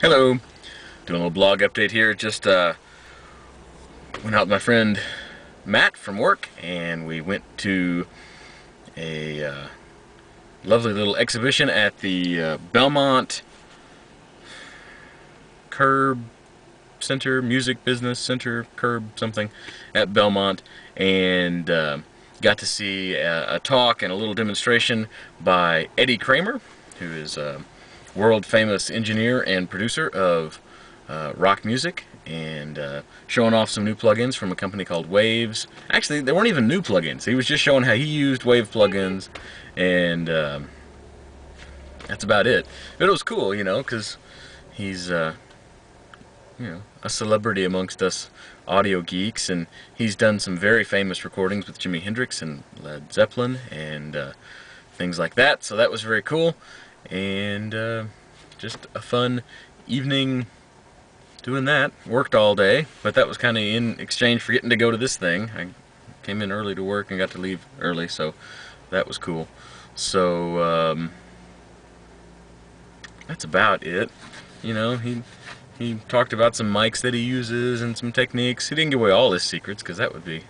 Hello, doing a little blog update here. Just uh, went out with my friend Matt from work and we went to a uh, lovely little exhibition at the uh, Belmont Curb Center, Music Business Center, Curb something at Belmont and uh, got to see a, a, talk and a little demonstration by Eddie Kramer who is uh, world famous engineer and producer of uh, rock music and uh, showing off some new plugins from a company called Waves. Actually, they weren't even new plugins. He was just showing how he used Wave plugins and um, that's about it. But it was cool, you know, because he's, uh, you know, a celebrity amongst us audio geeks and he's done some very famous recordings with Jimi Hendrix and Led Zeppelin and uh, things like that. So that was very cool and uh, just a fun evening doing that. Worked all day, but that was kind of in exchange for getting to go to this thing. I came in early to work and got to leave early, so that was cool. So um, that's about it. You know, he he talked about some mics that he uses and some techniques. He didn't give away all his secrets because that would be,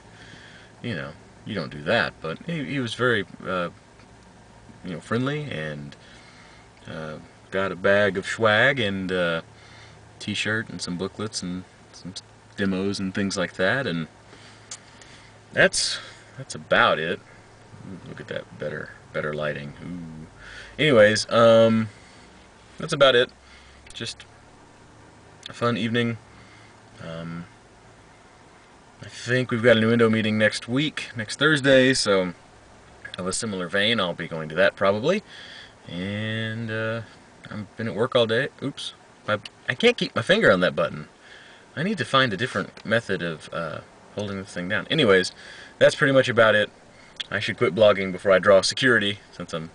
you know, you don't do that. But he, he was very, uh, you know, friendly and uh, got a bag of swag and uh, t-shirt and some booklets and some demos and things like that and that's that's about it. Look at that better better lighting. Ooh. anyways um that's about it. Just a fun evening. Um, I think we've got a Nuendo meeting next week next Thursday so of a similar vein I'll be going to that probably and uh, I've been at work all day. Oops. I, I can't keep my finger on that button. I need to find a different method of uh, holding this thing down. Anyways, that's pretty much about it. I should quit blogging before I draw security, since I'm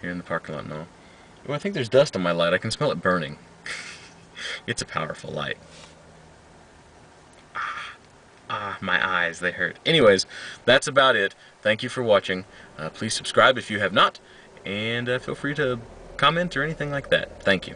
here in the parking lot now. Oh, I think there's dust on my light. I can smell it burning. it's a powerful light. Ah, ah, my eyes, they hurt. Anyways, that's about it. Thank you for watching. Uh, please subscribe if you have not and uh, feel free to comment or anything like that. Thank you.